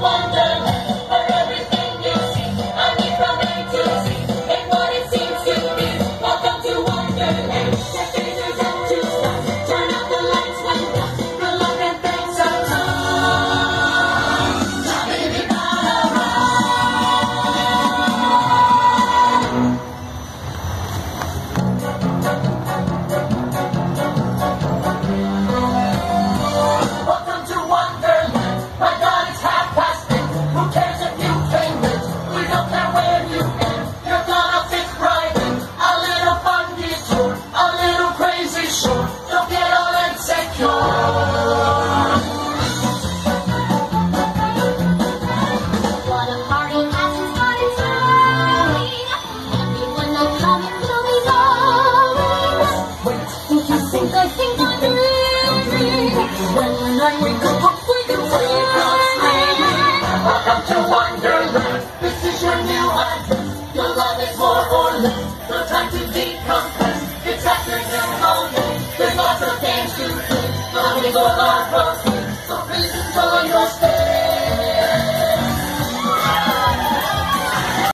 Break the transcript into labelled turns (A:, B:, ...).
A: wonder. When
B: I
A: wake up, I'm freaking free from to Wonderland. This is your new life. Your love is more or less. No time to decompress. It's after noon only. There's lots of things to do. Not even.